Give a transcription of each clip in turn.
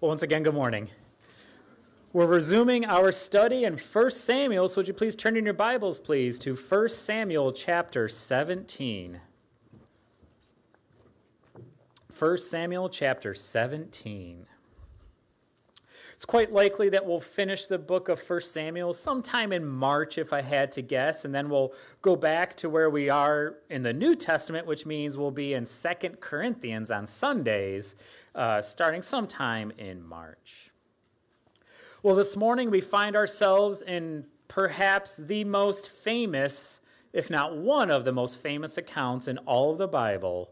Well, once again, good morning. We're resuming our study in 1 Samuel, so would you please turn in your Bibles, please, to 1 Samuel chapter 17. 1 Samuel chapter 17. It's quite likely that we'll finish the book of 1 Samuel sometime in March, if I had to guess, and then we'll go back to where we are in the New Testament, which means we'll be in 2 Corinthians on Sundays, uh, starting sometime in March. Well, this morning we find ourselves in perhaps the most famous, if not one of the most famous accounts in all of the Bible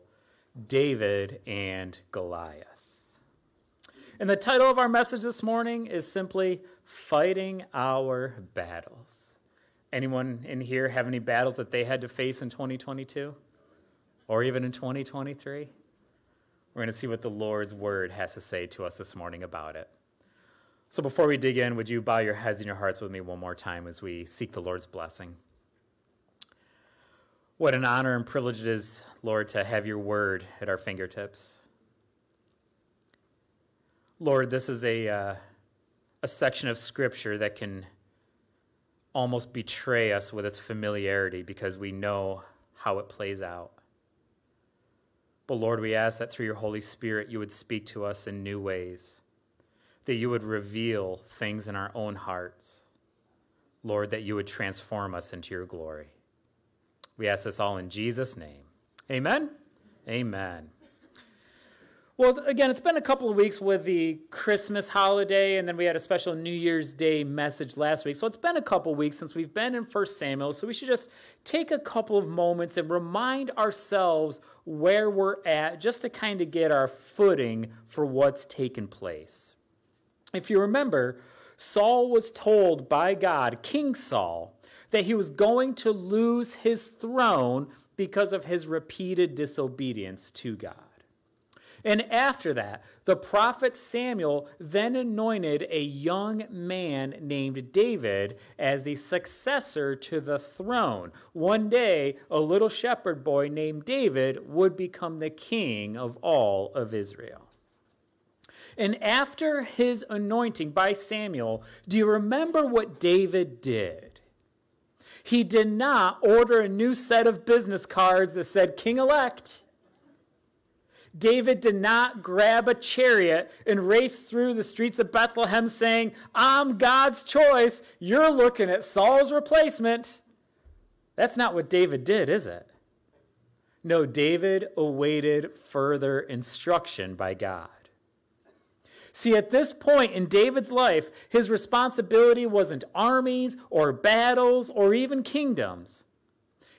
David and Goliath. And the title of our message this morning is simply Fighting Our Battles. Anyone in here have any battles that they had to face in 2022 or even in 2023? We're going to see what the Lord's word has to say to us this morning about it. So before we dig in, would you bow your heads and your hearts with me one more time as we seek the Lord's blessing? What an honor and privilege it is, Lord, to have your word at our fingertips. Lord, this is a, uh, a section of Scripture that can almost betray us with its familiarity because we know how it plays out. But Lord, we ask that through your Holy Spirit you would speak to us in new ways, that you would reveal things in our own hearts. Lord, that you would transform us into your glory. We ask this all in Jesus' name. Amen. Amen. Well, again, it's been a couple of weeks with the Christmas holiday, and then we had a special New Year's Day message last week. So it's been a couple of weeks since we've been in 1 Samuel. So we should just take a couple of moments and remind ourselves where we're at, just to kind of get our footing for what's taken place. If you remember, Saul was told by God, King Saul, that he was going to lose his throne because of his repeated disobedience to God. And after that, the prophet Samuel then anointed a young man named David as the successor to the throne. One day, a little shepherd boy named David would become the king of all of Israel. And after his anointing by Samuel, do you remember what David did? He did not order a new set of business cards that said King elect. David did not grab a chariot and race through the streets of Bethlehem saying, I'm God's choice. You're looking at Saul's replacement. That's not what David did, is it? No, David awaited further instruction by God. See, at this point in David's life, his responsibility wasn't armies or battles or even kingdoms.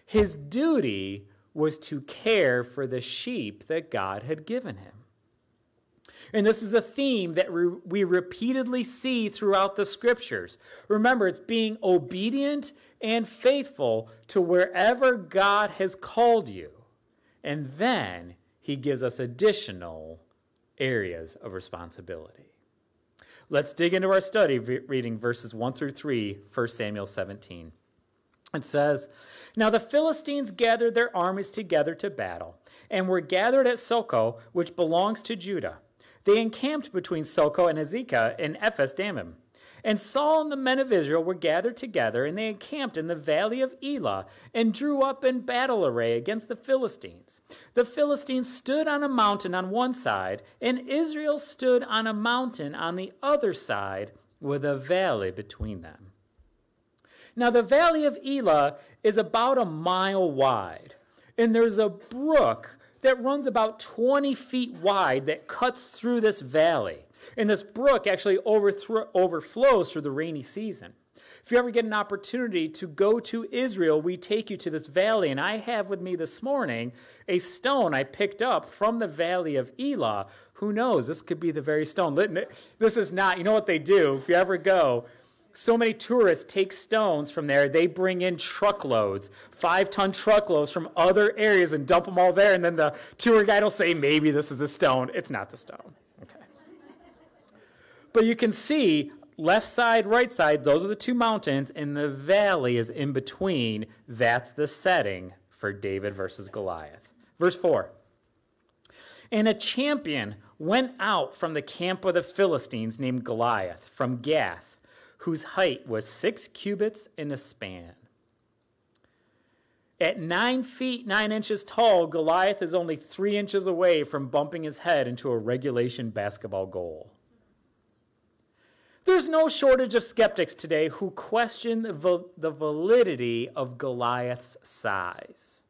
His duty was to care for the sheep that God had given him. And this is a theme that we repeatedly see throughout the scriptures. Remember, it's being obedient and faithful to wherever God has called you. And then he gives us additional areas of responsibility. Let's dig into our study, reading verses 1 through 3, 1 Samuel 17. It says, Now the Philistines gathered their armies together to battle, and were gathered at Socoh, which belongs to Judah. They encamped between Socoh and Azekah in Ephes Dammim. And Saul and the men of Israel were gathered together, and they encamped in the valley of Elah, and drew up in battle array against the Philistines. The Philistines stood on a mountain on one side, and Israel stood on a mountain on the other side, with a valley between them. Now, the valley of Elah is about a mile wide, and there's a brook that runs about 20 feet wide that cuts through this valley. And this brook actually overflows through the rainy season. If you ever get an opportunity to go to Israel, we take you to this valley. And I have with me this morning a stone I picked up from the valley of Elah. Who knows? This could be the very stone. This is not, you know what they do? If you ever go, so many tourists take stones from there. They bring in truckloads, five ton truckloads from other areas and dump them all there. And then the tour guide will say, maybe this is the stone. It's not the stone. Okay. But you can see left side, right side, those are the two mountains, and the valley is in between. That's the setting for David versus Goliath. Verse 4. And a champion went out from the camp of the Philistines named Goliath from Gath, whose height was six cubits in a span. At nine feet nine inches tall, Goliath is only three inches away from bumping his head into a regulation basketball goal. There's no shortage of skeptics today who question the the validity of Goliath's size.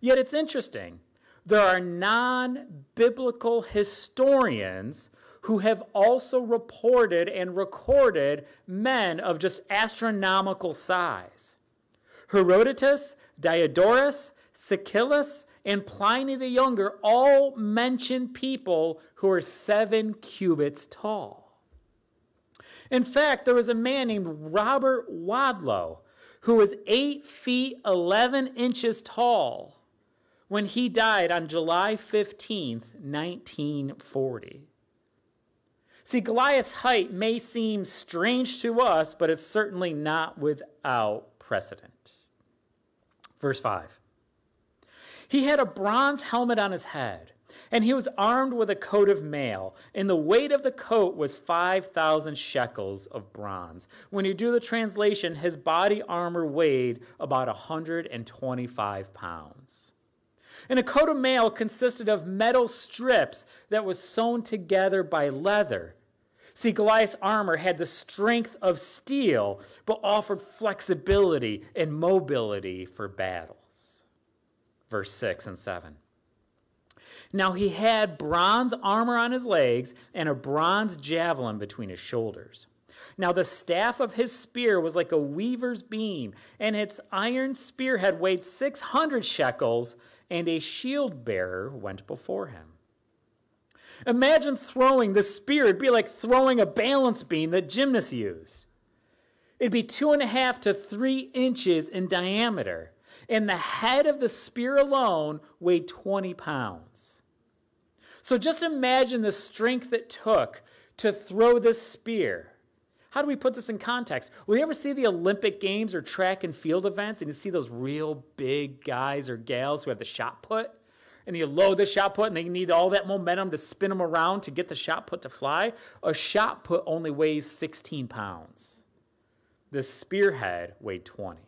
Yet it's interesting. There are non biblical historians who have also reported and recorded men of just astronomical size. Herodotus, Diodorus, Siculus, and Pliny the Younger all mention people who are seven cubits tall. In fact, there was a man named Robert Wadlow who was 8 feet 11 inches tall when he died on July 15th, 1940. See, Goliath's height may seem strange to us, but it's certainly not without precedent. Verse 5 He had a bronze helmet on his head and he was armed with a coat of mail, and the weight of the coat was 5,000 shekels of bronze. When you do the translation, his body armor weighed about 125 pounds. And a coat of mail consisted of metal strips that was sewn together by leather. See, Goliath's armor had the strength of steel, but offered flexibility and mobility for battles. Verse 6 and 7. Now he had bronze armor on his legs and a bronze javelin between his shoulders. Now the staff of his spear was like a weaver's beam, and its iron spearhead weighed 600 shekels, and a shield bearer went before him. Imagine throwing the spear. It'd be like throwing a balance beam that gymnasts use. It'd be two and a half to three inches in diameter, and the head of the spear alone weighed 20 pounds. So just imagine the strength it took to throw this spear. How do we put this in context? Will you ever see the Olympic Games or track and field events and you see those real big guys or gals who have the shot put? And you load the shot put and they need all that momentum to spin them around to get the shot put to fly? A shot put only weighs 16 pounds. The spearhead weighed 20.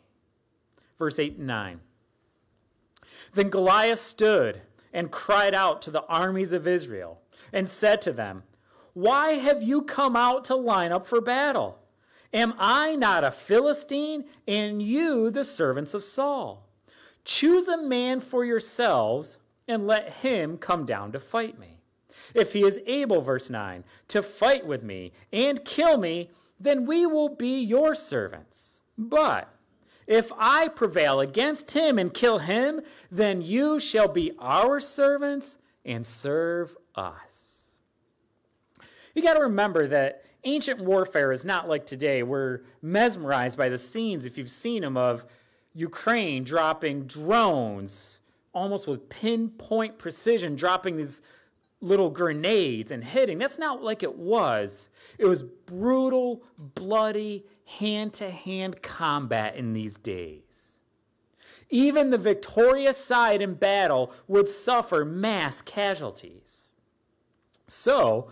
Verse 8 and 9. Then Goliath stood and cried out to the armies of Israel and said to them, Why have you come out to line up for battle? Am I not a Philistine, and you the servants of Saul? Choose a man for yourselves, and let him come down to fight me. If he is able, verse 9, to fight with me and kill me, then we will be your servants. But if I prevail against him and kill him, then you shall be our servants and serve us. You got to remember that ancient warfare is not like today. We're mesmerized by the scenes, if you've seen them, of Ukraine dropping drones almost with pinpoint precision, dropping these little grenades and hitting. That's not like it was. It was brutal, bloody, hand to hand combat in these days. Even the victorious side in battle would suffer mass casualties. So,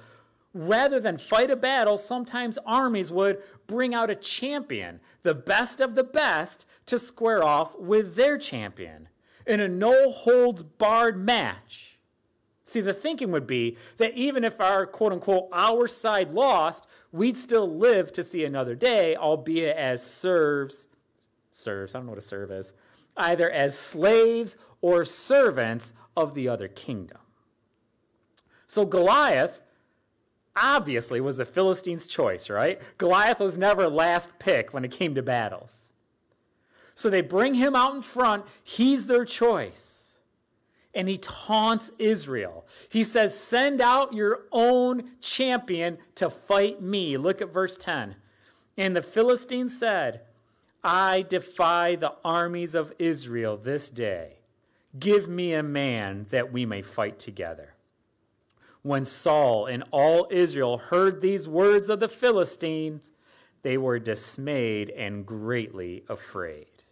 rather than fight a battle, sometimes armies would bring out a champion, the best of the best, to square off with their champion in a no holds barred match. See, the thinking would be that even if our quote unquote our side lost, we'd still live to see another day, albeit as serves, serves, I don't know what a serve is, either as slaves or servants of the other kingdom. So Goliath obviously was the Philistines' choice, right? Goliath was never last pick when it came to battles. So they bring him out in front, he's their choice and he taunts Israel. He says, Send out your own champion to fight me. Look at verse 10. And the Philistine said, I defy the armies of Israel this day. Give me a man that we may fight together. When Saul and all Israel heard these words of the Philistines, they were dismayed and greatly afraid.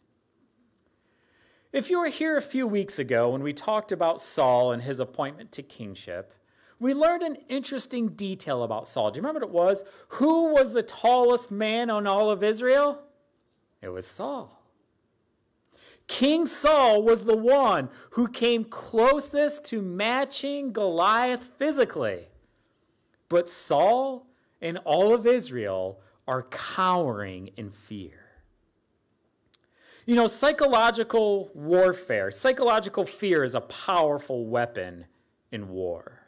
If you were here a few weeks ago when we talked about Saul and his appointment to kingship, we learned an interesting detail about Saul. Do you remember what it was? Who was the tallest man on all of Israel? It was Saul. King Saul was the one who came closest to matching Goliath physically. But Saul and all of Israel are cowering in fear. You know, psychological warfare, psychological fear is a powerful weapon in war.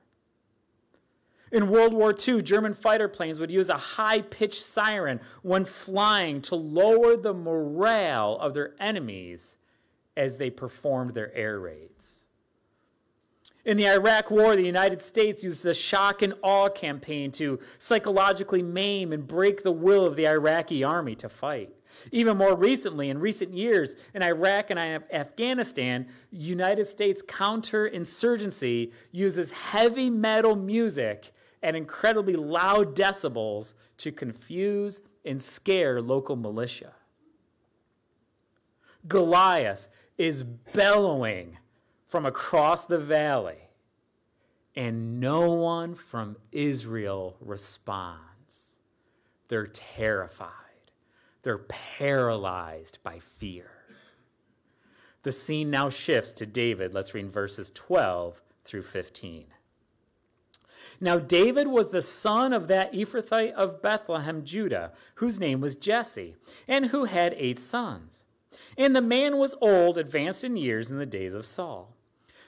In World War II, German fighter planes would use a high pitched siren when flying to lower the morale of their enemies as they performed their air raids. In the Iraq War, the United States used the shock and awe campaign to psychologically maim and break the will of the Iraqi army to fight. Even more recently, in recent years, in Iraq and Afghanistan, United States counterinsurgency uses heavy metal music at incredibly loud decibels to confuse and scare local militia. Goliath is bellowing from across the valley, and no one from Israel responds. They're terrified. They're paralyzed by fear. The scene now shifts to David. Let's read verses 12 through 15. Now, David was the son of that Ephrathite of Bethlehem, Judah, whose name was Jesse, and who had eight sons. And the man was old, advanced in years in the days of Saul.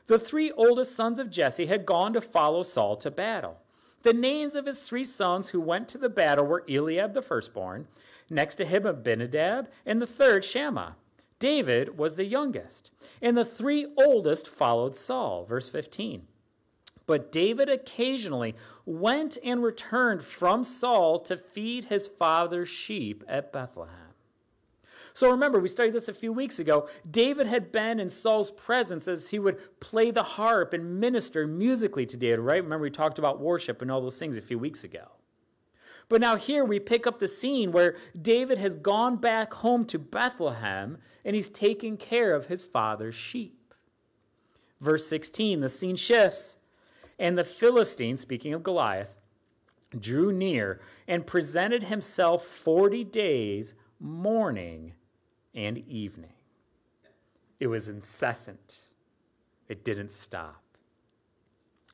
The three oldest sons of Jesse had gone to follow Saul to battle. The names of his three sons who went to the battle were Eliab the firstborn, Next to him, Abinadab, and the third, Shammah. David was the youngest, and the three oldest followed Saul. Verse 15. But David occasionally went and returned from Saul to feed his father's sheep at Bethlehem. So remember, we studied this a few weeks ago. David had been in Saul's presence as he would play the harp and minister musically to David, right? Remember, we talked about worship and all those things a few weeks ago. But now here we pick up the scene where David has gone back home to Bethlehem and he's taking care of his father's sheep. Verse 16, the scene shifts. And the Philistine, speaking of Goliath, drew near and presented himself 40 days, morning and evening. It was incessant, it didn't stop.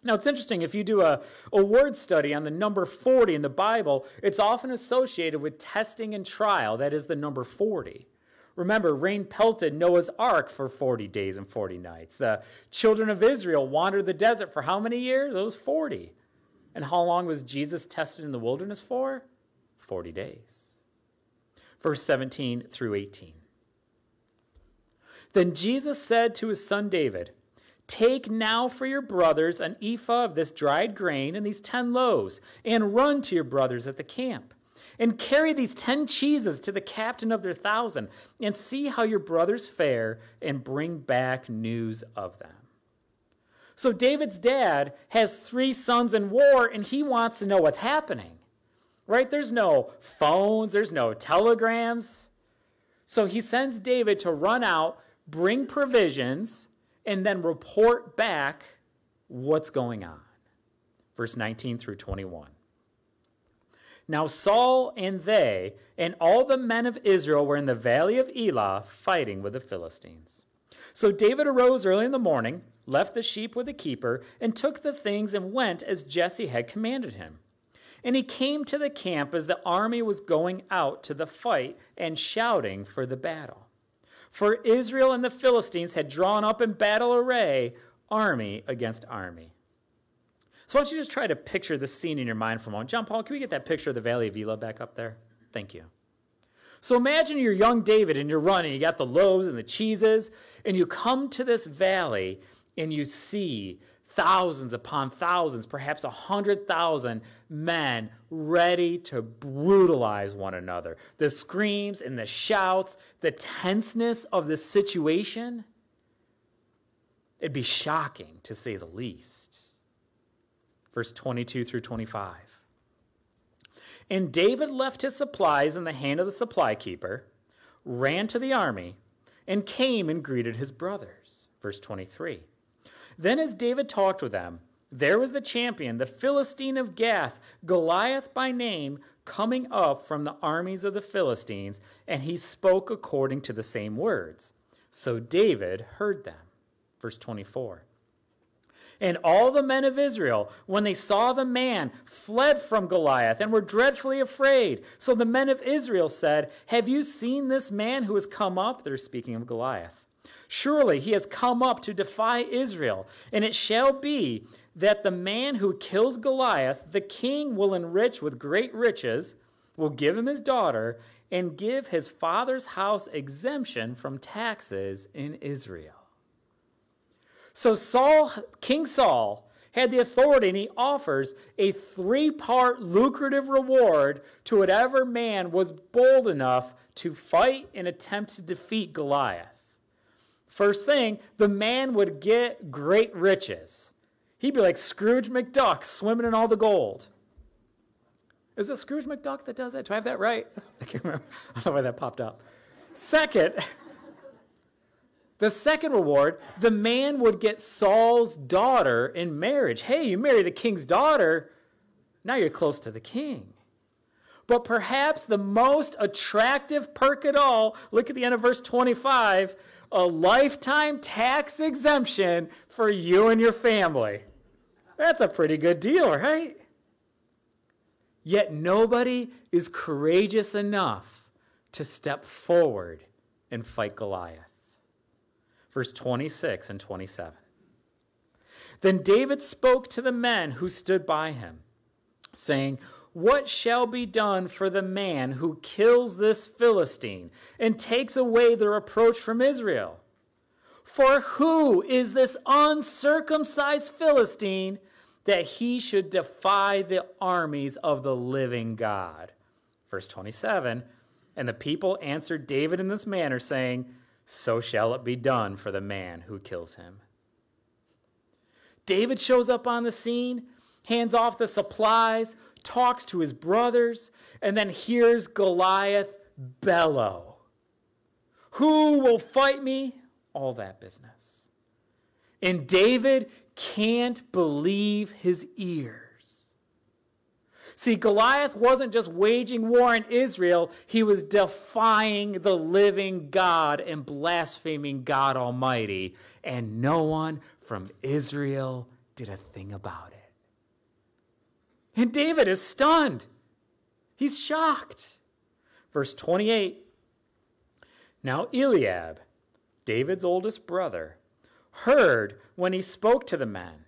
Now, it's interesting, if you do a, a word study on the number 40 in the Bible, it's often associated with testing and trial. That is the number 40. Remember, rain pelted Noah's ark for 40 days and 40 nights. The children of Israel wandered the desert for how many years? It was 40. And how long was Jesus tested in the wilderness for? 40 days. Verse 17 through 18. Then Jesse said to his son David, Take now for your brothers an ephah of this dried grain and these ten loaves, and run to your brothers at the camp. And carry these ten cheeses to the captain of their thousand, and see how your brothers fare, and bring back news of them. So, David's dad has three sons in war, and he wants to know what's happening. Right? There's no phones, there's no telegrams. So, he sends David to run out, bring provisions, and then report back what's going on. Verse 19 through 21. Now Saul and they and all the men of Israel were in the valley of Elah fighting with the Philistines. So David arose early in the morning, left the sheep with the keeper, and took the things and went as Jesse had commanded him. And he came to the camp as the army was going out to the fight and shouting for the battle. For Israel and the Philistines had drawn up in battle array, army against army. So why don't you just try to picture this scene in your mind for a moment? John Paul, can we get that picture of the Valley of Elah back up there? Thank you. So imagine you're young David and you're running, you got the loaves and the cheeses, and you come to this valley and you see thousands upon thousands, perhaps a hundred thousand men ready to brutalize one another. The screams and the shouts, the tenseness of the situation, it'd be shocking to say the least. Verse 22 through 25. And David left his supplies in the hand of the supply keeper, ran to the army, and came and greeted his brothers. Verse 23. Then, as David talked with them, there was the champion, the Philistine of Gath, Goliath by name, coming up from the armies of the Philistines, and he spoke according to the same words. So David heard them. Verse 24. And all the men of Israel, when they saw the man, fled from Goliath and were dreadfully afraid. So the men of Israel said, Have you seen this man who has come up? They're speaking of Goliath. Surely he has come up to defy Israel. And it shall be that the man who kills Goliath, the king will enrich with great riches, will give him his daughter, and give his father's house exemption from taxes in Israel. So Saul, King Saul, had the authority and he offers a three part lucrative reward to whatever man was bold enough to fight and attempt to defeat Goliath. First thing, the man would get great riches. He'd be like Scrooge McDuck swimming in all the gold. Is it Scrooge McDuck that does that? Do I have that right? I can't remember. I don't know why that popped up. Second, the second reward, the man would get Saul's daughter in marriage. Hey, you marry the king's daughter, now you're close to the king. But perhaps the most attractive perk at all, look at the end of verse 25, a lifetime tax exemption for you and your family. That's a pretty good deal, right? Yet nobody is courageous enough to step forward and fight Goliath verse 26 and 27. Then David spoke to the men who stood by him, saying, What shall be done for the man who kills this Philistine and takes away the reproach from Israel? For who is this uncircumcised Philistine that he should defy the armies of the living God? Verse 27 And the people answered David in this manner, saying, so shall it be done for the man who kills him. David shows up on the scene, hands off the supplies, talks to his brothers, and then hears Goliath bellow. Who will fight me? All that business. And David can't believe his ears. See, Goliath wasn't just waging war in Israel, he was defying the living God and blaspheming God Almighty. And no one from Israel did a thing about it. And David is stunned. He's shocked. Verse 28 Now Eliab, David's oldest brother, heard when he spoke to the men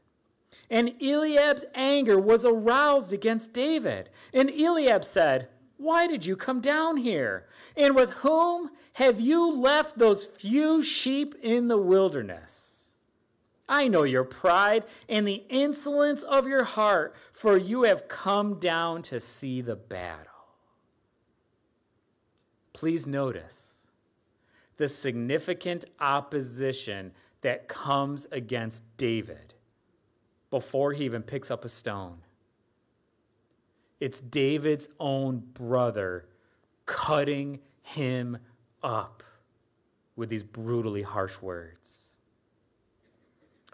and Eliab's anger was aroused against David. And Eliab said, Why did you come down here? And with whom have you left those few sheep in the wilderness? I know your pride and the insolence of your heart, for you have come down to see the battle. Please notice the significant opposition that comes against David before he even picks up a stone. It's David's own brother cutting him up with these brutally harsh words.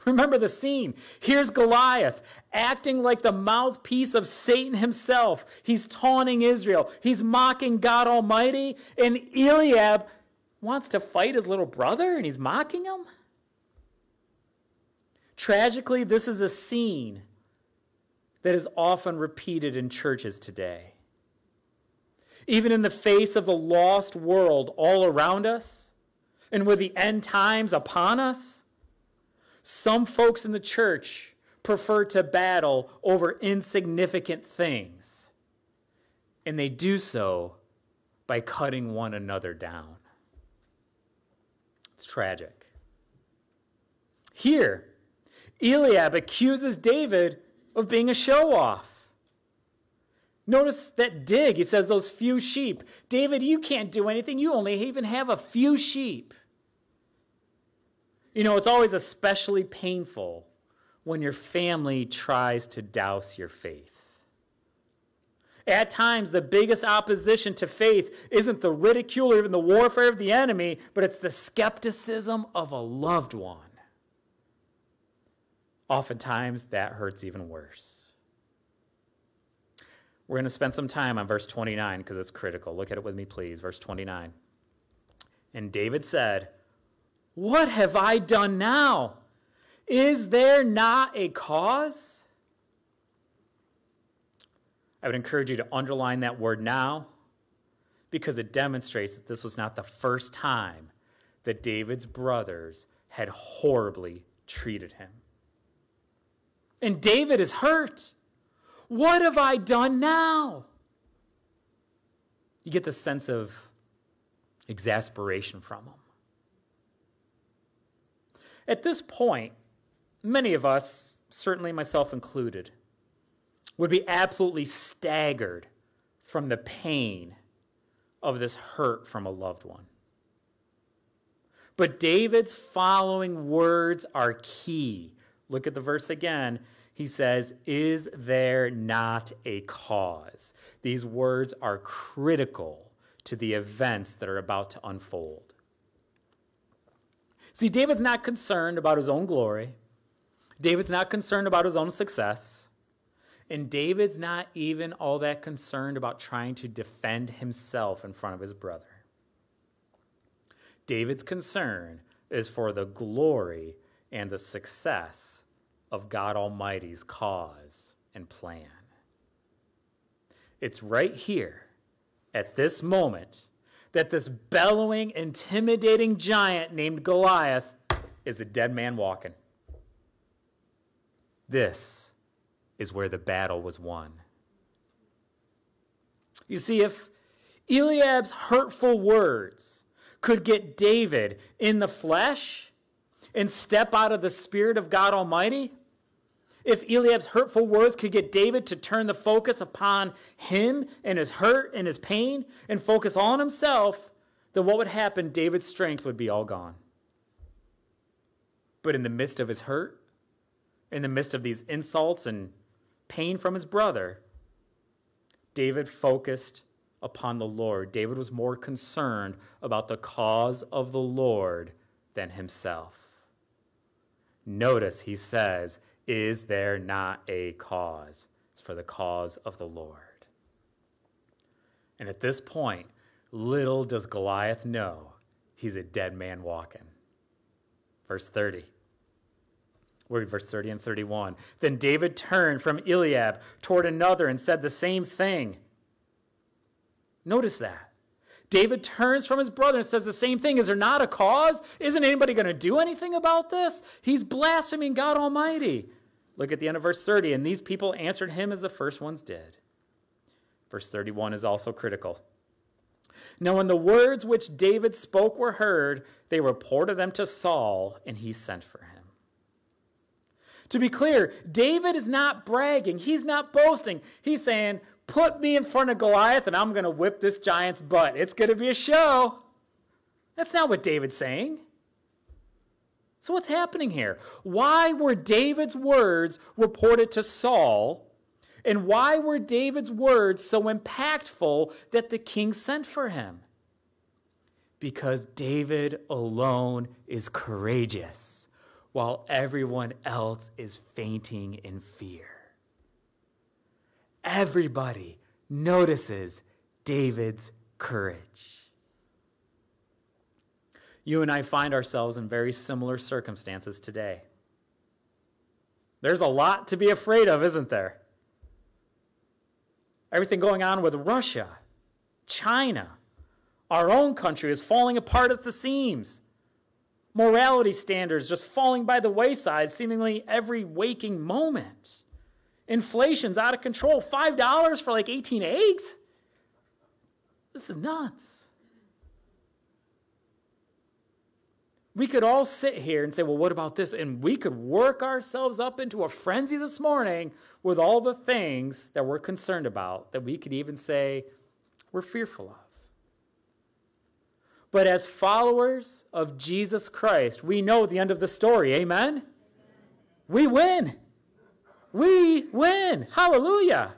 Remember the scene. Here's Goliath acting like the mouthpiece of Satan himself. He's taunting Israel, he's mocking God Almighty, and Eliab wants to fight his little brother and he's mocking him? Tragically, this is a scene that is often repeated in churches today. Even in the face of the lost world all around us, and with the end times upon us, some folks in the church prefer to battle over insignificant things, and they do so by cutting one another down. It's tragic. Here, Eliab accuses David of being a show off. Notice that dig. He says, Those few sheep. David, you can't do anything. You only even have a few sheep. You know, it's always especially painful when your family tries to douse your faith. At times, the biggest opposition to faith isn't the ridicule or even the warfare of the enemy, but it's the skepticism of a loved one. Oftentimes, that hurts even worse. We're going to spend some time on verse 29 because it's critical. Look at it with me, please. Verse 29. And David said, What have I done now? Is there not a cause? I would encourage you to underline that word now because it demonstrates that this was not the first time that David's brothers had horribly treated him. And David is hurt. What have I done now? You get the sense of exasperation from him. At this point, many of us, certainly myself included, would be absolutely staggered from the pain of this hurt from a loved one. But David's following words are key. Look at the verse again. He says, Is there not a cause? These words are critical to the events that are about to unfold. See, David's not concerned about his own glory. David's not concerned about his own success. And David's not even all that concerned about trying to defend himself in front of his brother. David's concern is for the glory and the success of God Almighty's cause and plan. It's right here, at this moment, that this bellowing, intimidating giant named Goliath is a dead man walking. This is where the battle was won. You see, if Eliab's hurtful words could get David in the flesh and step out of the spirit of God Almighty, if Eliab's hurtful words could get David to turn the focus upon him and his hurt and his pain and focus on himself, then what would happen? David's strength would be all gone. But in the midst of his hurt, in the midst of these insults and pain from his brother, David focused upon the Lord. David was more concerned about the cause of the Lord than himself. Notice he says, Is there not a cause? It's for the cause of the Lord. And at this point, little does Goliath know he's a dead man walking. Verse 30 We're read verse 30 and 31. Then David turned from Eliab toward another and said the same thing. Notice that. David turns from his brother and says the same thing. Is there not a cause? Isn't anybody going to do anything about this? He's blaspheming God Almighty. Look at the end of verse 30. And these people answered him as the first ones did. Verse 31 is also critical. Now, when the words which David spoke were heard, they reported them to Saul, and he sent for him. To be clear, David is not bragging, he's not boasting. He's saying, Put me in front of Goliath and I'm going to whip this giant's butt. It's going to be a show. That's not what David's saying. So, what's happening here? Why were David's words reported to Saul? And why were David's words so impactful that the king sent for him? Because David alone is courageous while everyone else is fainting in fear. Everybody notices David's courage. You and I find ourselves in very similar circumstances today. There's a lot to be afraid of, isn't there? Everything going on with Russia, China, our own country is falling apart at the seams morality standards just falling by the wayside seemingly every waking moment. Inflation's out of control. $5 for like 18 eggs? This is nuts. We could all sit here and say, well, what about this? And we could work ourselves up into a frenzy this morning with all the things that we're concerned about that we could even say we're fearful of. But as followers of Jesus Christ, we know the end of the story. Amen? We win. We win. Hallelujah.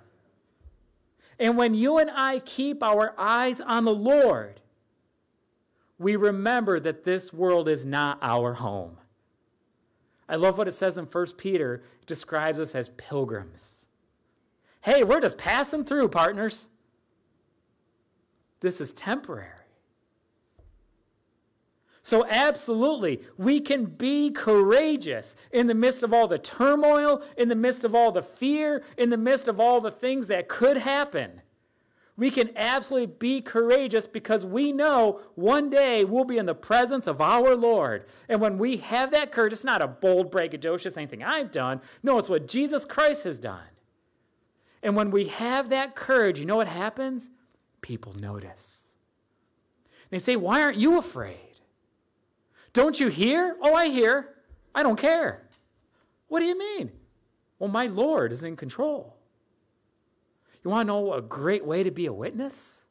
And when you and I keep our eyes on the Lord, we remember that this world is not our home. I love what it says in 1 Peter. It describes us as pilgrims. Hey, we're just passing through, partners. This is temporary. So, absolutely, we can be courageous in the midst of all the turmoil, in the midst of all the fear, in the midst of all the things that could happen. We can absolutely be courageous because we know one day we'll be in the presence of our Lord. And when we have that courage, it's not a bold, braggadocious anything I've done. No, it's what Jesus Christ has done. And when we have that courage, you know what happens? People notice. They say, Why aren't you afraid? Don't you hear? Oh, I hear. I don't care. What do you mean? Well, my Lord is in control. You want to know a great way to be a witness?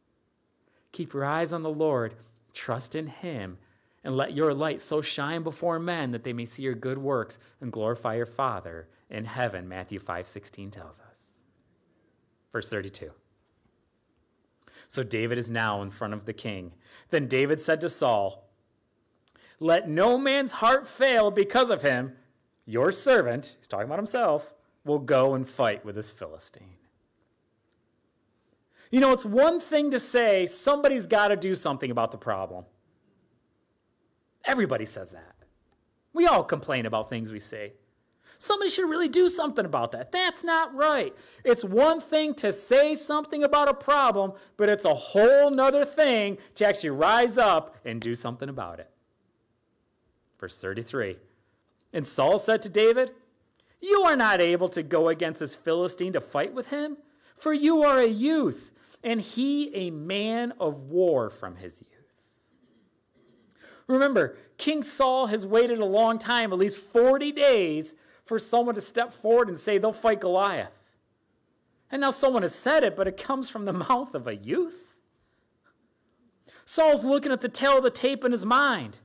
Keep your eyes on the Lord, trust in Him, and let your light so shine before men that they may see your good works and glorify your Father in heaven, Matthew 5:16 tells us. Verse 32. So David is now in front of the king. Then David said to Saul, let no man's heart fail because of him. Your servant, he's talking about himself, will go and fight with this Philistine. You know, it's one thing to say somebody's got to do something about the problem. Everybody says that. We all complain about things we say. Somebody should really do something about that. That's not right. It's one thing to say something about a problem, but it's a whole nother thing to actually rise up and do something about it. Verse 33 And Saul said to David, You are not able to go against this Philistine to fight with him, for you are a youth, and he a man of war from his youth. Remember, King Saul has waited a long time, at least 40 days, for someone to step forward and say they'll fight Goliath. And now someone has said it, but it comes from the mouth of a youth. Saul's looking at the tale of the tape in his mind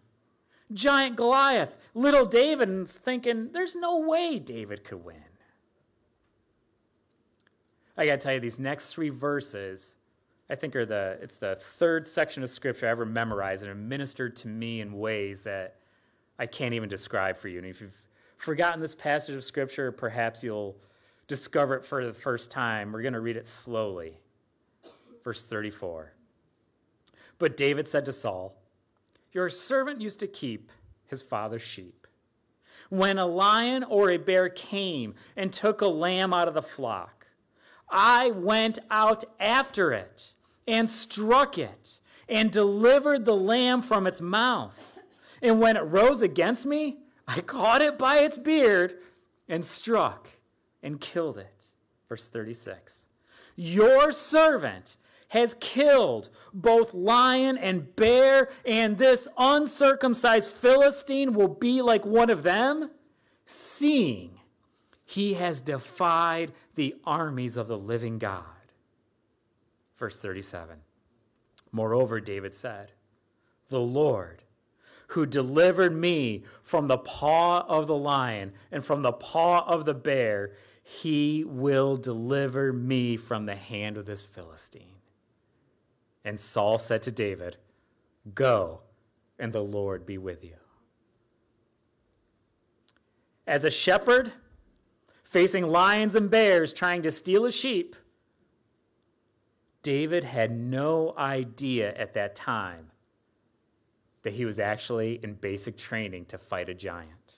giant Goliath, little David, and thinking, there's no way David could win. I got to tell you, these next three verses, I think are the, it's the third section of scripture I ever memorized and it ministered to me in ways that I can't even describe for you. And if you've forgotten this passage of scripture, perhaps you'll discover it for the first time. We're going to read it slowly. Verse 34. But David said to Saul, your servant used to keep his father's sheep. When a lion or a bear came and took a lamb out of the flock, I went out after it and struck it and delivered the lamb from its mouth. And when it rose against me, I caught it by its beard and struck and killed it. Verse 36. Your servant has killed both lion and bear, and this uncircumcised Philistine will be like one of them, seeing he has defied the armies of the living God. Verse 37. Moreover, David said, The Lord, who delivered me from the paw of the lion and from the paw of the bear, he will deliver me from the hand of this Philistine. And Saul said to David, Go, and the Lord be with you. As a shepherd facing lions and bears trying to steal a sheep, David had no idea at that time that he was actually in basic training to fight a giant.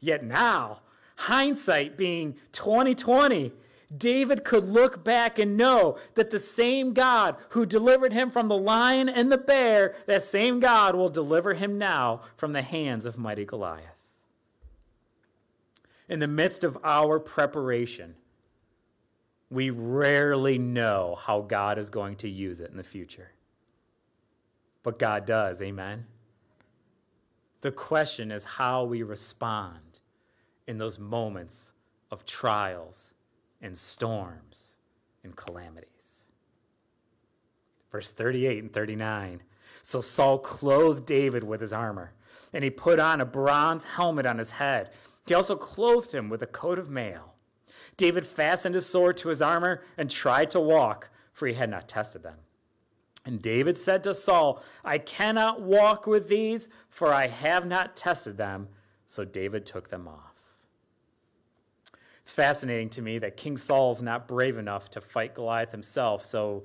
Yet now, hindsight being 2020, David could look back and know that the same God who delivered him from the lion and the bear, that same God will deliver him now from the hands of mighty Goliath. In the midst of our preparation, we rarely know how God is going to use it in the future. But God does, amen? The question is how we respond in those moments of trials and storms and calamities. Verse 38 and 39. So Saul clothed David with his armor, and he put on a bronze helmet on his head. He also clothed him with a coat of mail. David fastened his sword to his armor and tried to walk, for he had not tested them. And David said to Saul, I cannot walk with these, for I have not tested them. So David took them off. It's fascinating to me that King Saul's not brave enough to fight Goliath himself, so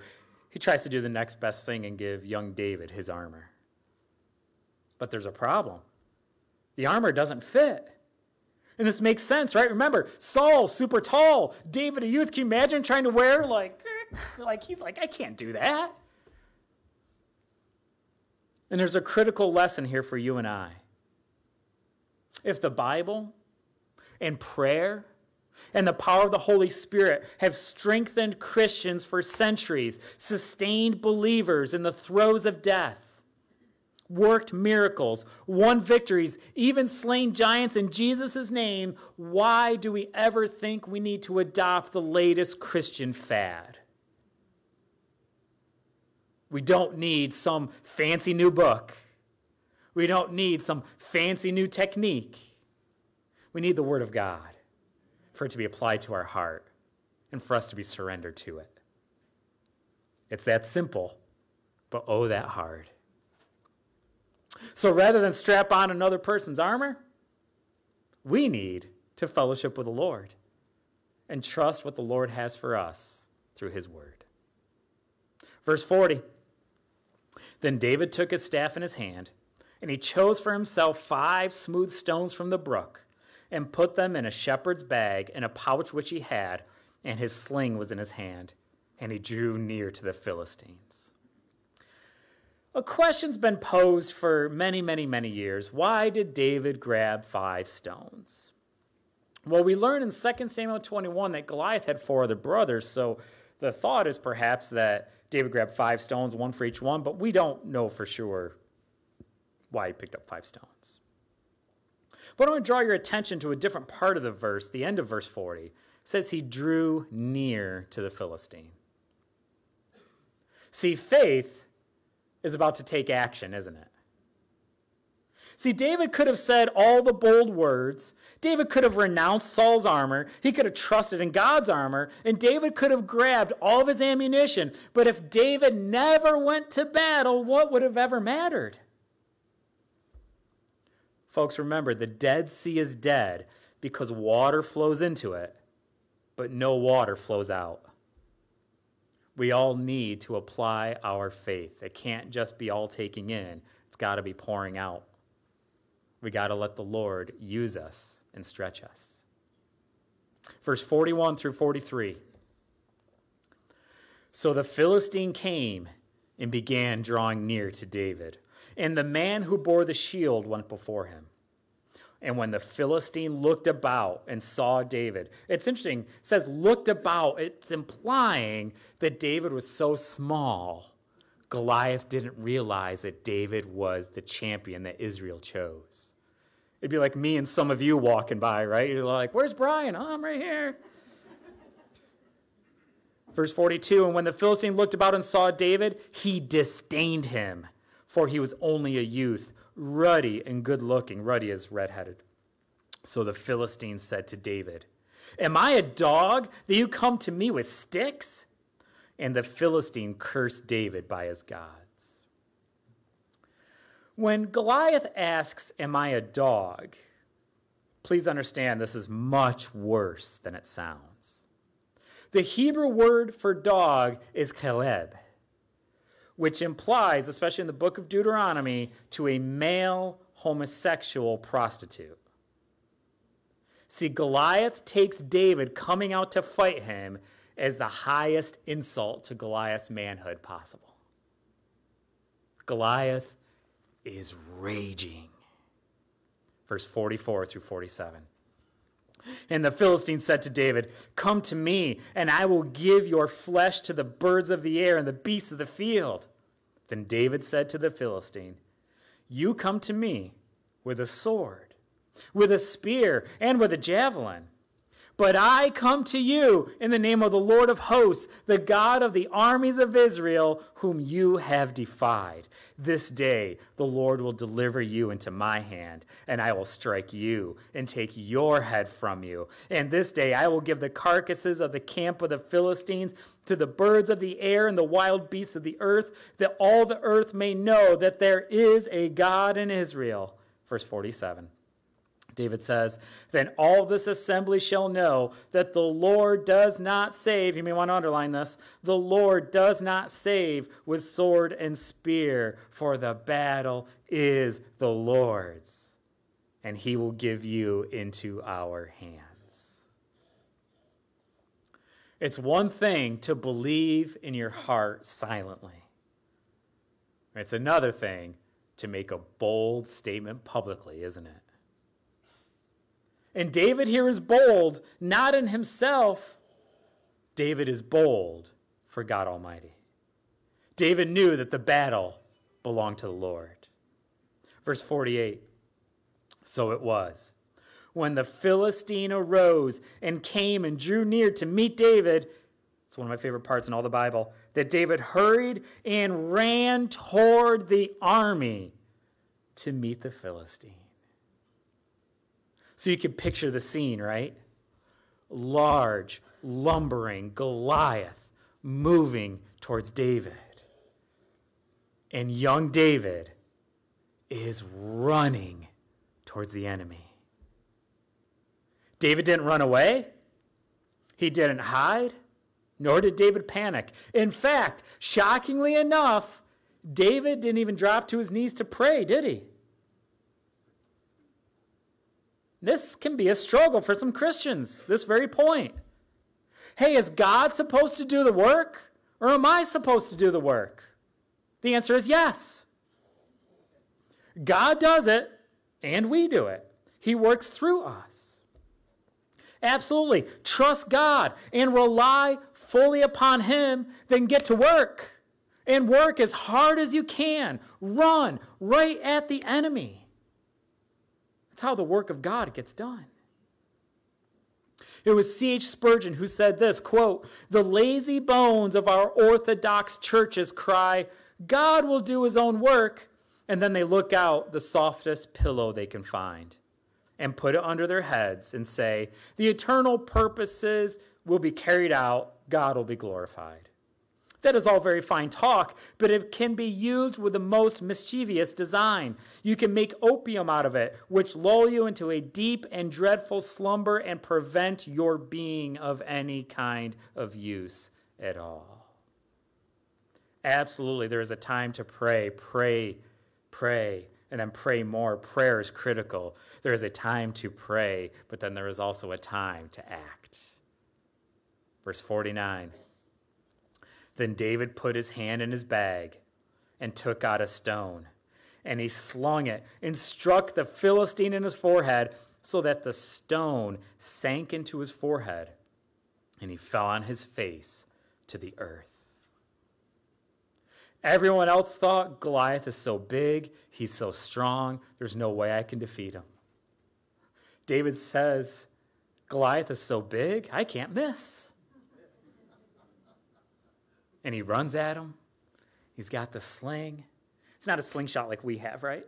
he tries to do the next best thing and give young David his armor. But there's a problem the armor doesn't fit. And this makes sense, right? Remember, Saul, super tall, David, a youth. Can you imagine trying to wear like, like he's like, I can't do that. And there's a critical lesson here for you and I. If the Bible and prayer and the power of the Holy Spirit have strengthened Christians for centuries, sustained believers in the throes of death, worked miracles, won victories, even slain giants in Jesus' name, why do we ever think we need to adopt the latest Christian fad? We don't need some fancy new book. We don't need some fancy new technique. We need the Word of God for it to be applied to our heart and for us to be surrendered to it. It's that simple, but oh, that hard. So rather than strap on another person's armor, we need to fellowship with the Lord and trust what the Lord has for us through his word. Verse 40 Then David took his staff in his hand, and he chose for himself five smooth stones from the brook, and put them in a shepherd's bag in a pouch which he had, and his sling was in his hand, and he drew near to the Philistines. A question's been posed for many, many, many years. Why did David grab five stones? Well, we learn in 2 Samuel 21 that Goliath had four other brothers, so the thought is perhaps that David grabbed five stones, one for each one, but we don't know for sure why he picked up five stones. But I want to draw your attention to a different part of the verse, the end of verse 40. It says he drew near to the Philistine. See, faith is about to take action, isn't it? See, David could have said all the bold words. David could have renounced Saul's armor. He could have trusted in God's armor. And David could have grabbed all of his ammunition. But if David never went to battle, what would have ever mattered? Folks, remember the Dead Sea is dead because water flows into it, but no water flows out we all need to apply our faith. It can't just be all taking in, it's got to be pouring out. We got to let the Lord use us and stretch us. Verse 41 through 43. So the Philistine came and began drawing near to David, and the man who bore the shield went before him. And when the Philistine looked about and saw David, it's interesting, it says looked about, it's implying that David was so small, Goliath didn't realize that David was the champion that Israel chose. It'd be like me and some of you walking by, right? You're like, where's Brian? Oh, I'm right here. Verse 42 And when the Philistine looked about and saw David, he disdained him, for he was only a youth ruddy and good looking. Ruddy is redheaded. So the Philistine said to David, Am I a dog that you come to me with sticks? And the Philistine cursed David by his gods. When Goliath asks, Am I a dog? Please understand this is much worse than it sounds. The Hebrew word for dog is Caleb which implies, especially in the book of Deuteronomy, to a male homosexual prostitute. See, Goliath takes David coming out to fight him as the highest insult to Goliath's manhood possible. Goliath is raging. Verse 44 through 47. And the Philistine said to David, Come to me, and I will give your flesh to the birds of the air and the beasts of the field. Then David said to the Philistine, You come to me with a sword, with a spear, and with a javelin. But I come to you in the name of the Lord of hosts, the God of the armies of Israel, whom you have defied. This day the Lord will deliver you into my hand, and I will strike you and take your head from you. And this day I will give the carcasses of the camp of the Philistines to the birds of the air and the wild beasts of the earth, that all the earth may know that there is a God in Israel. Verse 47. David says, Then all this assembly shall know that the Lord does not save. You may want to underline this. The Lord does not save with sword and spear, for the battle is the Lord's, and he will give you into our hands. It's one thing to believe in your heart silently, it's another thing to make a bold statement publicly, isn't it? And David here is bold, not in himself. David is bold for God Almighty. David knew that the battle belonged to the Lord. Verse 48 So it was. When the Philistine arose and came and drew near to meet David, it's one of my favorite parts in all the Bible, that David hurried and ran toward the army to meet the Philistine. So you can picture the scene, right? Large, lumbering Goliath moving towards David. And young David is running towards the enemy. David didn't run away. He didn't hide, nor did David panic. In fact, shockingly enough, David didn't even drop to his knees to pray, did he? This can be a struggle for some Christians, this very point. Hey, is God supposed to do the work or am I supposed to do the work? The answer is yes. God does it and we do it. He works through us. Absolutely. Trust God and rely fully upon Him, then get to work and work as hard as you can. Run right at the enemy. How the work of God gets done. It was C.H. Spurgeon who said this quote, The lazy bones of our Orthodox churches cry, God will do his own work, and then they look out the softest pillow they can find and put it under their heads and say, The eternal purposes will be carried out, God will be glorified. That is all very fine talk, but it can be used with the most mischievous design. You can make opium out of it, which lull you into a deep and dreadful slumber and prevent your being of any kind of use at all. Absolutely, there is a time to pray, pray, pray, and then pray more. Prayer is critical. There is a time to pray, but then there is also a time to act. Verse 49. Then David put his hand in his bag and took out a stone. And he slung it and struck the Philistine in his forehead so that the stone sank into his forehead. And he fell on his face to the earth. Everyone else thought Goliath is so big, he's so strong, there's no way I can defeat him. David says, Goliath is so big, I can't miss and he runs at him. He's got the sling. It's not a slingshot like we have, right?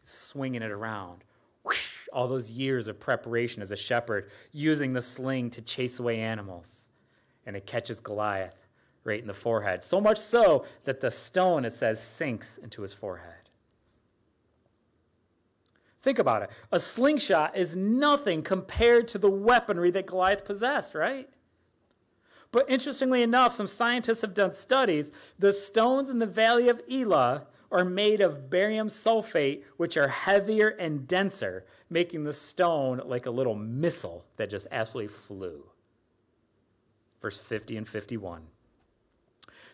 He's swinging it around. Whoosh, all those years of preparation as a shepherd, using the sling to chase away animals. And it catches Goliath right in the forehead. So much so that the stone, it says, sinks into his forehead. Think about it. A slingshot is nothing compared to the weaponry that Goliath possessed, right? But interestingly enough, some scientists have done studies. The stones in the Valley of Elah are made of barium sulfate, which are heavier and denser, making the stone like a little missile that just absolutely flew. Verse 50 and 51.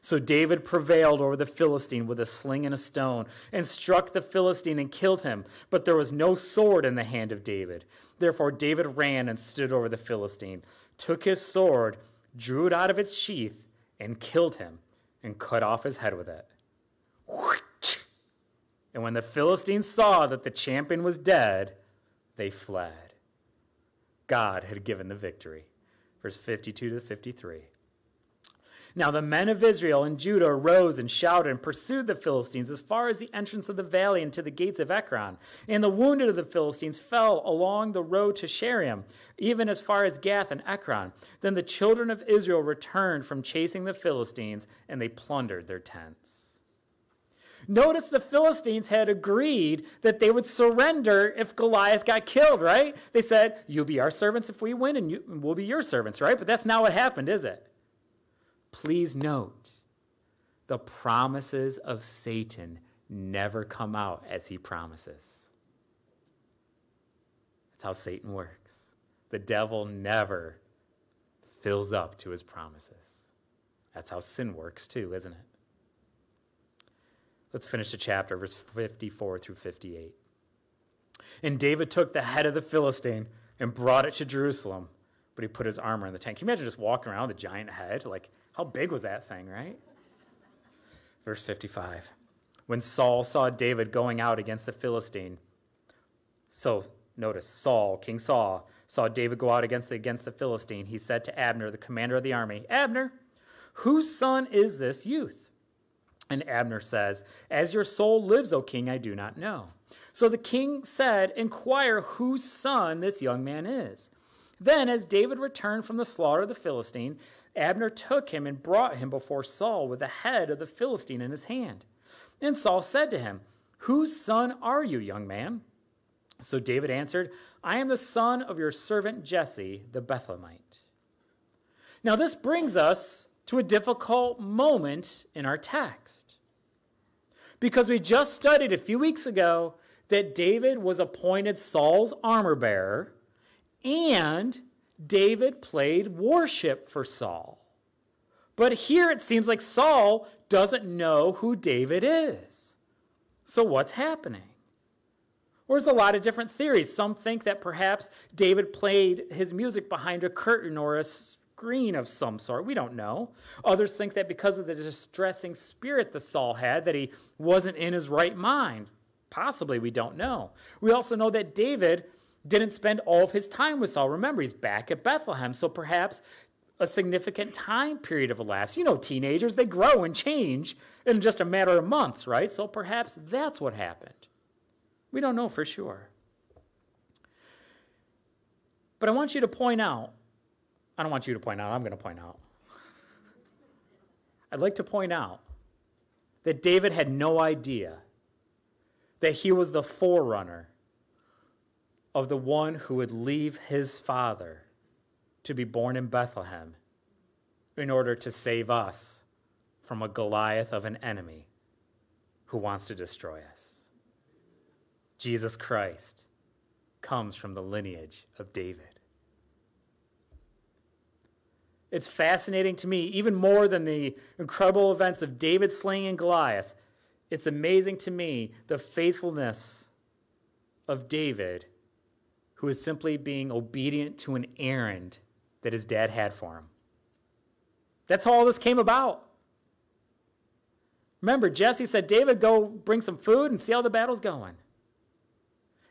So David prevailed over the Philistine with a sling and a stone, and struck the Philistine and killed him. But there was no sword in the hand of David. Therefore David ran and stood over the Philistine, took his sword, drew it out of its sheath, and killed him, and cut off his head with it. And when the Philistines saw that the champion was dead, they fled. God had given the victory. Verse 52 to 53. Now the men of Israel and Judah arose and shouted and pursued the Philistines as far as the entrance of the valley and to the gates of Ekron. And the wounded of the Philistines fell along the road to Shaaraim, even as far as Gath and Ekron. Then the children of Israel returned from chasing the Philistines, and they plundered their tents. Notice the Philistines had agreed that they would surrender if Goliath got killed, right? They said, You'll be our servants if we win, and you, we'll be your servants, right? But that's not what happened, is it? Please note the promises of Satan never come out as he promises. That's how Satan works. The devil never fills up to his promises. That's how sin works, too, isn't it? Let's finish the chapter, verse 54 through 58. And David took the head of the Philistine and brought it to Jerusalem, but he put his armor in the tent. Can you imagine just walking around with a giant head? Like, how big was that thing, right? Verse 55. When Saul saw David going out against the Philistine, so notice Saul, King Saul, saw David go out against the, against the Philistine, he said to Abner, the commander of the army, Abner, whose son is this youth? And Abner says, As your soul lives, O king, I do not know. So the king said, Inquire whose son this young man is. Then, as David returned from the slaughter of the Philistine, Abner took him and brought him before Saul with the head of the Philistine in his hand. And Saul said to him, Whose son are you, young man? So David answered, I am the son of your servant Jesse, the Bethlehemite. Now, this brings us to a difficult moment in our text. Because we just studied a few weeks ago that David was appointed Saul's armor bearer and David played worship for Saul. But here it seems like Saul doesn't know who David is. So what's happening? There's a lot of different theories. Some think that perhaps David played his music behind a curtain or a screen of some sort. We don't know. Others think that because of the distressing spirit that Saul had, that he wasn't in his right mind. Possibly, we don't know. We also know that David didn't spend all of his time with Saul. Remember, he's back at Bethlehem, so perhaps a significant time period of elapsed. You know, teenagers, they grow and change in just a matter of months, right? So perhaps that's what happened. We don't know for sure. But I want you to point out I don't want you to point out, I'm going to point out. I'd like to point out that David had no idea that he was the forerunner of the one who would leave his father to be born in Bethlehem in order to save us from a Goliath of an enemy who wants to destroy us. Jesus Christ comes from the lineage of David. It's fascinating to me, even more than the incredible events of David slaying Goliath. It's amazing to me the faithfulness of David, who is simply being obedient to an errand that his dad had for him. That's how all this came about. Remember, Jesse said, David, go bring some food and see how the battle's going.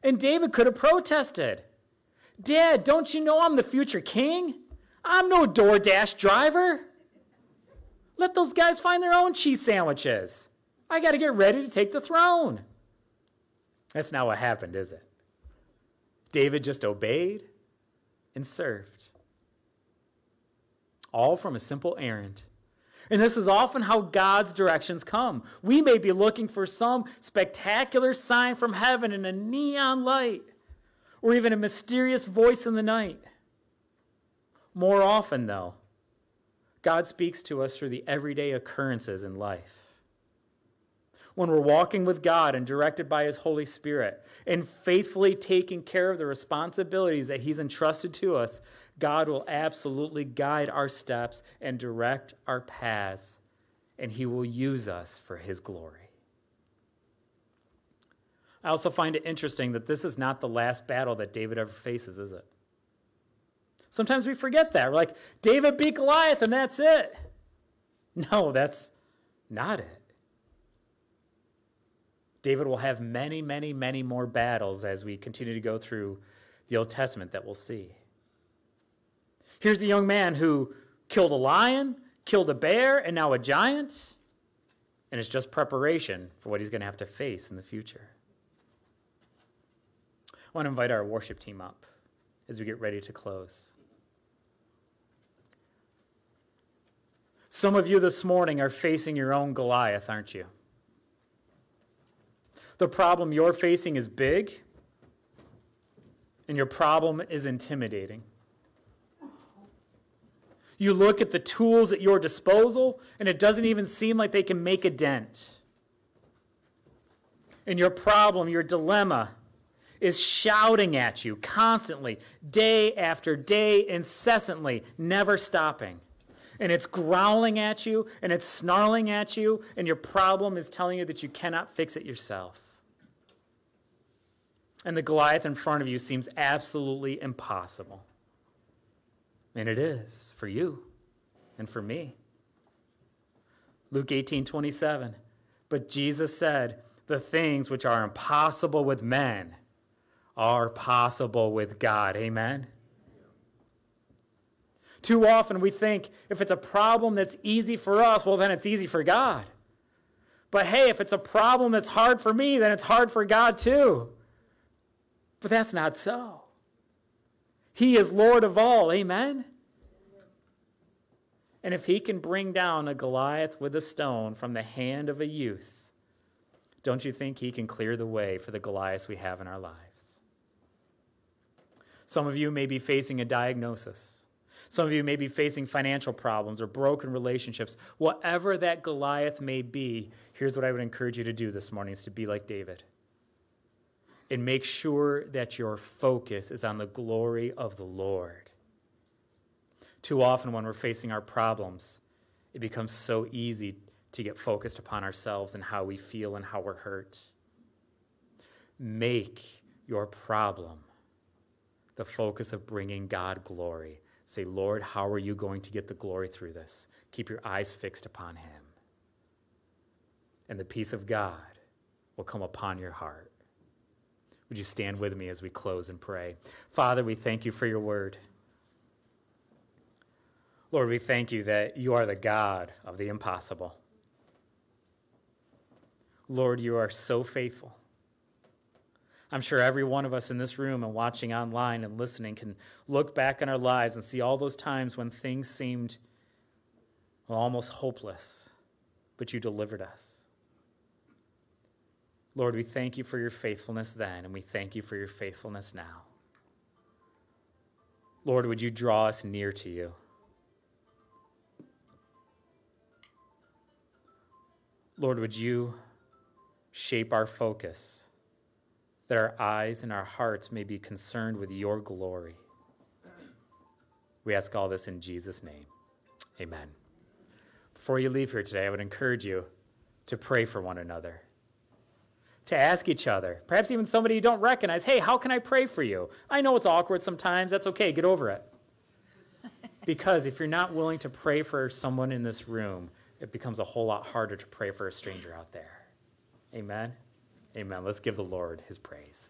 And David could have protested. Dad, don't you know I'm the future king? I'm no DoorDash driver. Let those guys find their own cheese sandwiches. I got to get ready to take the throne. That's not what happened, is it? David just obeyed and served. All from a simple errand. And this is often how God's directions come. We may be looking for some spectacular sign from heaven in a neon light, or even a mysterious voice in the night. More often, though, God speaks to us through the everyday occurrences in life. When we're walking with God and directed by His Holy Spirit and faithfully taking care of the responsibilities that He's entrusted to us, God will absolutely guide our steps and direct our paths, and He will use us for His glory. I also find it interesting that this is not the last battle that David ever faces, is it? Sometimes we forget that. We're like, David beat Goliath and that's it. No, that's not it. David will have many, many, many more battles as we continue to go through the Old Testament that we'll see. Here's a young man who killed a lion, killed a bear, and now a giant. And it's just preparation for what he's going to have to face in the future. I want to invite our worship team up as we get ready to close. Some of you this morning are facing your own Goliath, aren't you? The problem you're facing is big, and your problem is intimidating. You look at the tools at your disposal, and it doesn't even seem like they can make a dent. And your problem, your dilemma, is shouting at you constantly, day after day, incessantly, never stopping. And it's growling at you, and it's snarling at you, and your problem is telling you that you cannot fix it yourself. And the Goliath in front of you seems absolutely impossible. And it is for you and for me. Luke 18 27. But Jesus said, The things which are impossible with men are possible with God. Amen. Too often we think if it's a problem that's easy for us, well, then it's easy for God. But hey, if it's a problem that's hard for me, then it's hard for God too. But that's not so. He is Lord of all. Amen? And if he can bring down a Goliath with a stone from the hand of a youth, don't you think he can clear the way for the Goliaths we have in our lives? Some of you may be facing a diagnosis. Some of you may be facing financial problems or broken relationships. Whatever that Goliath may be, here's what I would encourage you to do this morning is to be like David and make sure that your focus is on the glory of the Lord. Too often, when we're facing our problems, it becomes so easy to get focused upon ourselves and how we feel and how we're hurt. Make your problem the focus of bringing God glory. Say, Lord, how are you going to get the glory through this? Keep your eyes fixed upon Him. And the peace of God will come upon your heart. Would you stand with me as we close and pray? Father, we thank you for your word. Lord, we thank you that you are the God of the impossible. Lord, you are so faithful. I'm sure every one of us in this room and watching online and listening can look back in our lives and see all those times when things seemed almost hopeless, but you delivered us. Lord, we thank you for your faithfulness then, and we thank you for your faithfulness now. Lord, would you draw us near to you? Lord, would you shape our focus that our eyes and our hearts may be concerned with your glory? We ask all this in Jesus' name. Amen. Before you leave here today, I would encourage you to pray for one another to ask each other, perhaps even somebody you don't recognize, hey, how can I pray for you? I know it's awkward sometimes. That's okay. Get over it. because if you're not willing to pray for someone in this room, it becomes a whole lot harder to pray for a stranger out there. Amen? Amen. Let's give the Lord his praise.